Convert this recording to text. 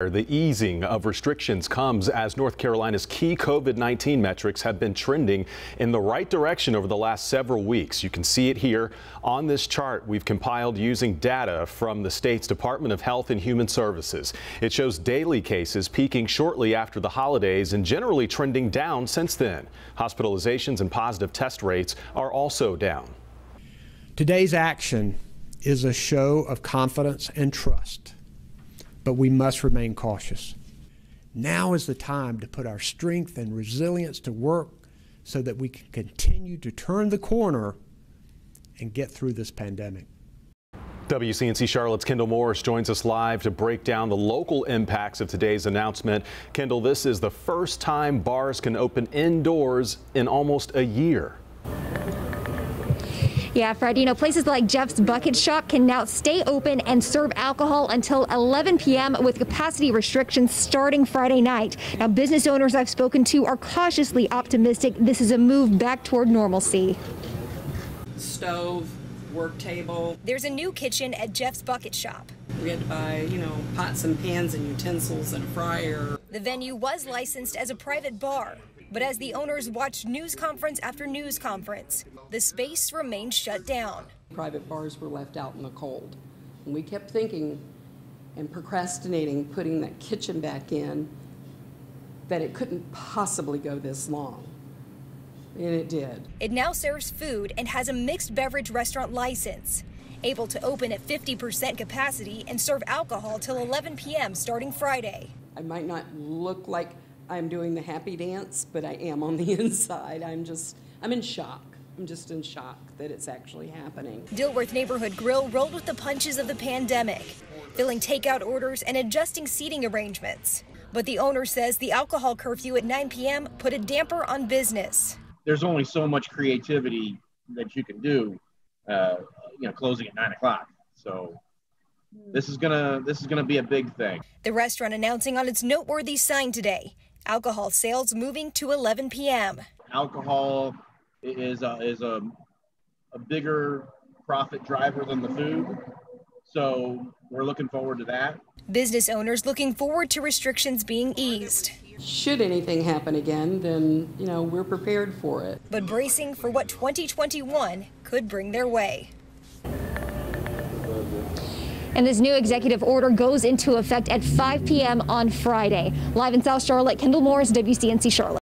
The easing of restrictions comes as North Carolina's key COVID-19 metrics have been trending in the right direction over the last several weeks. You can see it here on this chart we've compiled using data from the state's Department of Health and Human Services. It shows daily cases peaking shortly after the holidays and generally trending down since then. Hospitalizations and positive test rates are also down. Today's action is a show of confidence and trust but we must remain cautious. Now is the time to put our strength and resilience to work so that we can continue to turn the corner and get through this pandemic. WCNC Charlotte's Kendall Morris joins us live to break down the local impacts of today's announcement. Kendall, this is the first time bars can open indoors in almost a year. Yeah, Fred, you know, places like Jeff's Bucket Shop can now stay open and serve alcohol until 11 p.m. with capacity restrictions starting Friday night. Now, business owners I've spoken to are cautiously optimistic this is a move back toward normalcy. Stove, work table. There's a new kitchen at Jeff's Bucket Shop. We had to buy, you know, pots and pans and utensils and a fryer. The venue was licensed as a private bar. But as the owners watched news conference after news conference, the space remained shut down. Private bars were left out in the cold. And we kept thinking and procrastinating putting that kitchen back in that it couldn't possibly go this long. And it did. It now serves food and has a mixed beverage restaurant license. Able to open at 50% capacity and serve alcohol till 11 p.m. starting Friday. I might not look like I'm doing the happy dance, but I am on the inside. I'm just, I'm in shock. I'm just in shock that it's actually happening. Dilworth Neighborhood Grill rolled with the punches of the pandemic, filling takeout orders and adjusting seating arrangements. But the owner says the alcohol curfew at 9 p.m. put a damper on business. There's only so much creativity that you can do, uh, you know, closing at 9 o'clock. So this is gonna this is gonna be a big thing. The restaurant announcing on its noteworthy sign today Alcohol sales moving to 11 p.m. Alcohol is a, is a, a bigger profit driver than the food. So we're looking forward to that. Business owners looking forward to restrictions being eased. Should anything happen again, then, you know, we're prepared for it. But bracing for what 2021 could bring their way. And this new executive order goes into effect at 5 p.m. on Friday. Live in South Charlotte, Kendall Morris, WCNC Charlotte.